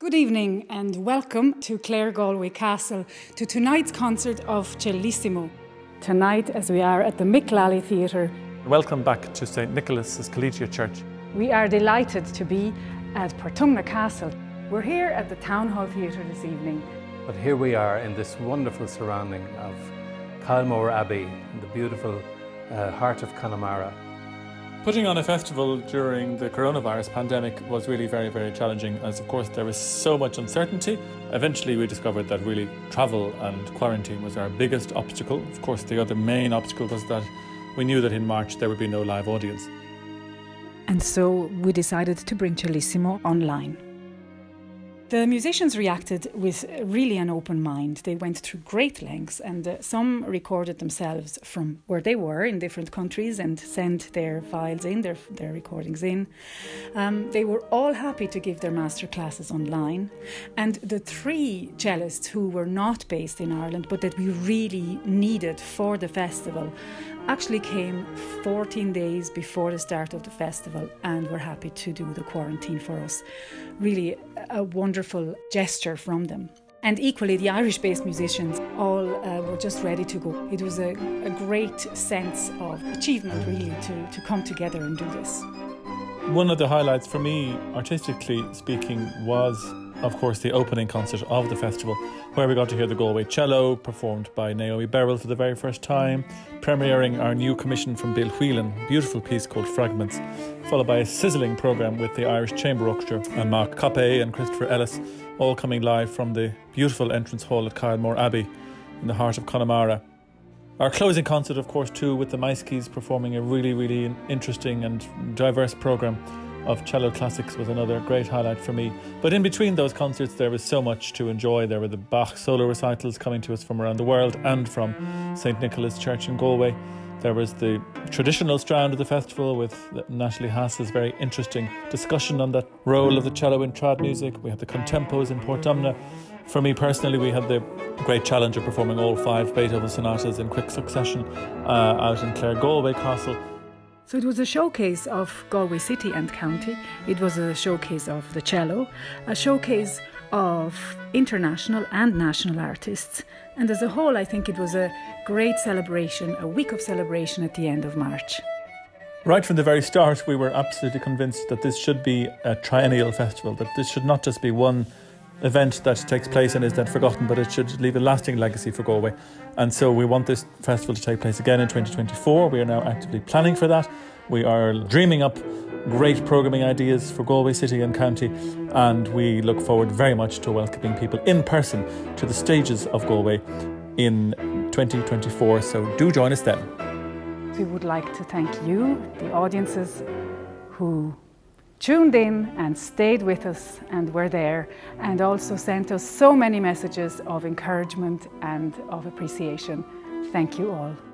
Good evening and welcome to Clare Galway Castle to tonight's concert of Cellissimo. Tonight, as we are at the Mick Lally Theatre, Welcome back to St Nicholas's Collegiate Church. we are delighted to be at Portumna Castle. We're here at the Town Hall Theatre this evening. But here we are in this wonderful surrounding of Kylemore Abbey, in the beautiful uh, heart of Connemara. Putting on a festival during the coronavirus pandemic was really very, very challenging, as of course there was so much uncertainty. Eventually, we discovered that really travel and quarantine was our biggest obstacle. Of course, the other main obstacle was that we knew that in March there would be no live audience. And so we decided to bring Cellissimo online. The musicians reacted with really an open mind. They went through great lengths, and uh, some recorded themselves from where they were in different countries and sent their files in, their, their recordings in. Um, they were all happy to give their master classes online. And the three cellists who were not based in Ireland but that we really needed for the festival actually came 14 days before the start of the festival and were happy to do the quarantine for us. Really a wonderful gesture from them. And equally, the Irish based musicians all uh, were just ready to go. It was a, a great sense of achievement, really, to, to come together and do this. One of the highlights for me, artistically speaking, was of course the opening concert of the festival, where we got to hear the Galway cello performed by Naomi Berrill for the very first time, premiering our new commission from Bill Whelan, beautiful piece called Fragments, followed by a sizzling programme with the Irish Chamber Orchestra and Marc Coppey and Christopher Ellis, all coming live from the beautiful entrance hall at Kylemore Abbey in the heart of Connemara. Our closing concert, of course, too, with the Maiskys performing a really, really interesting and diverse programme of cello classics was another great highlight for me. But in between those concerts, there was so much to enjoy. There were the Bach solo recitals coming to us from around the world and from St. Nicholas Church in Galway. There was the traditional strand of the festival with Natalie Haas's very interesting discussion on that role of the cello in trad music. We had the ConTempos in Portumna. For me personally, we had the great challenge of performing all five Beethoven sonatas in quick succession uh, out in Clare Galway Castle. So it was a showcase of Galway City and County. It was a showcase of the cello, a showcase of international and national artists. And as a whole, I think it was a great celebration, a week of celebration at the end of March. Right from the very start, we were absolutely convinced that this should be a triennial festival, that this should not just be one event that takes place and is then forgotten, but it should leave a lasting legacy for Galway. And so we want this festival to take place again in 2024. We are now actively planning for that. We are dreaming up great programming ideas for Galway City and County, and we look forward very much to welcoming people in person to the stages of Galway in 2024. So do join us then. We would like to thank you, the audiences who tuned in and stayed with us and were there and also sent us so many messages of encouragement and of appreciation. Thank you all.